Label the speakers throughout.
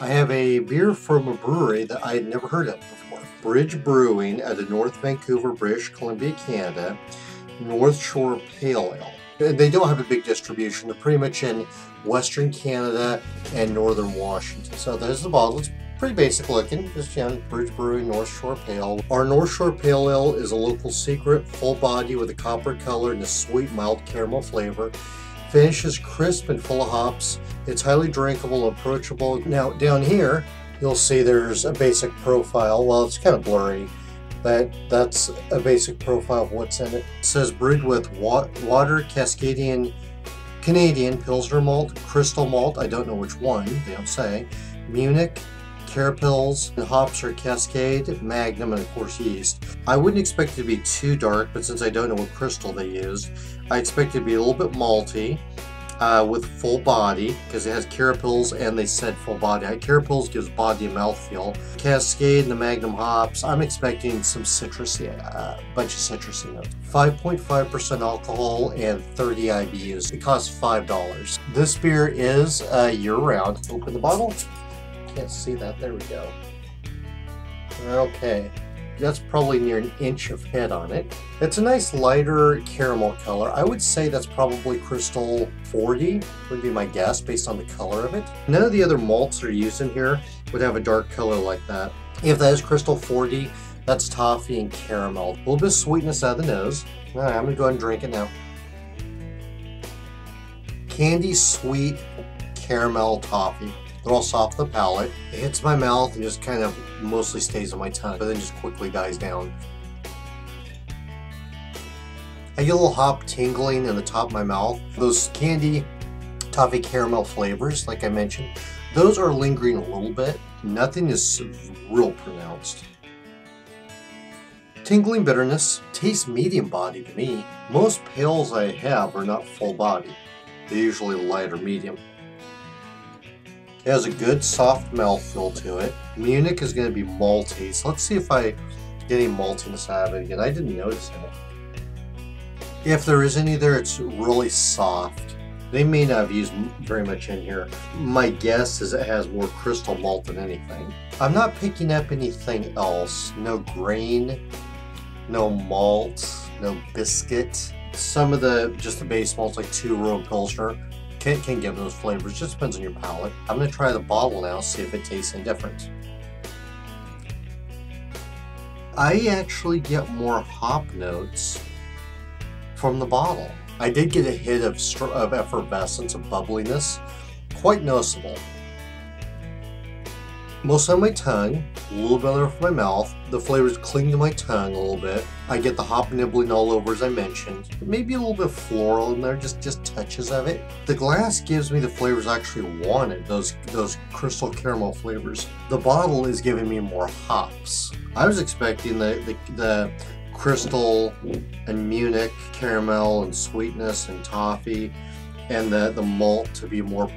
Speaker 1: I have a beer from a brewery that I had never heard of before. Bridge Brewing out of North Vancouver, British Columbia, Canada. North Shore Pale Ale. They don't have a big distribution. They're pretty much in Western Canada and Northern Washington. So there's the bottle. It's pretty basic looking. Just young Bridge Brewing North Shore Pale. Our North Shore Pale Ale is a local secret, full body with a copper color and a sweet mild caramel flavor. Finish is crisp and full of hops. It's highly drinkable approachable. Now down here, you'll see there's a basic profile. Well, it's kind of blurry, but that's a basic profile of what's in it. It says brewed with wa water, Cascadian, Canadian, Pilsner malt, Crystal malt, I don't know which one, they don't say, Munich, Carapils, the hops are Cascade, Magnum, and of course yeast. I wouldn't expect it to be too dark, but since I don't know what crystal they used, I expect it to be a little bit malty uh, with full body because it has Carapils and they said full body. Carapils gives body and mouthfeel. Cascade and the Magnum hops, I'm expecting some citrusy, a uh, bunch of citrusy notes. 5.5% alcohol and 30 IBUs. It costs $5. This beer is uh, year round. Open the bottle can't see that. There we go. Okay. That's probably near an inch of head on it. It's a nice lighter caramel color. I would say that's probably Crystal 40 would be my guess based on the color of it. None of the other malts that are used in here would have a dark color like that. If that is Crystal 40, that's toffee and caramel. A little bit of sweetness out of the nose. All right, I'm gonna go ahead and drink it now. Candy sweet caramel toffee. All soft the palate. It hits my mouth and just kind of mostly stays on my tongue, but then just quickly dies down. I get a little hop tingling in the top of my mouth. Those candy toffee caramel flavors, like I mentioned, those are lingering a little bit. Nothing is real pronounced. Tingling bitterness, tastes medium body to me. Most pales I have are not full body. They're usually light or medium. It has a good soft mouthfeel to it. Munich is going to be malty, so let's see if I get any maltiness out of it again. I didn't notice it. If there is any there, it's really soft. They may not have used very much in here. My guess is it has more crystal malt than anything. I'm not picking up anything else. No grain, no malt, no biscuit. Some of the, just the base malts like two row Pilsner, can, can give those flavors, just depends on your palate. I'm going to try the bottle now, see if it tastes any different. I actually get more hop notes from the bottle. I did get a hit of, of effervescence, of bubbliness, quite noticeable most on my tongue, a little bit off my mouth. The flavors cling to my tongue a little bit. I get the hop nibbling all over as I mentioned. Maybe a little bit floral in there, just, just touches of it. The glass gives me the flavors I actually wanted, those, those crystal caramel flavors. The bottle is giving me more hops. I was expecting the, the, the crystal and Munich caramel and sweetness and toffee and the, the malt to be more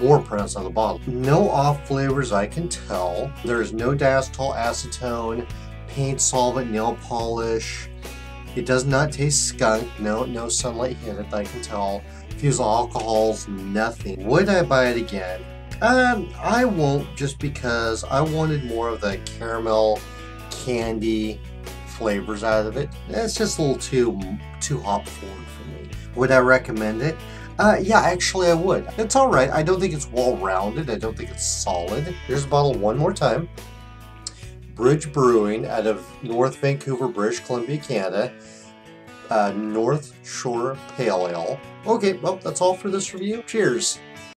Speaker 1: more pronounced on the bottle. No off flavors I can tell. There's no diacetyl acetone, paint solvent, nail polish. It does not taste skunk. No, no sunlight hit it I can tell. Fusel alcohols, nothing. Would I buy it again? Um, I won't just because I wanted more of the caramel candy flavors out of it. It's just a little too too hop forward for me. Would I recommend it? Uh, yeah, actually I would. It's alright. I don't think it's well-rounded. I don't think it's solid. Here's the bottle one more time. Bridge Brewing out of North Vancouver, British Columbia, Canada. Uh, North Shore Pale Ale. Okay, well, that's all for this review. Cheers.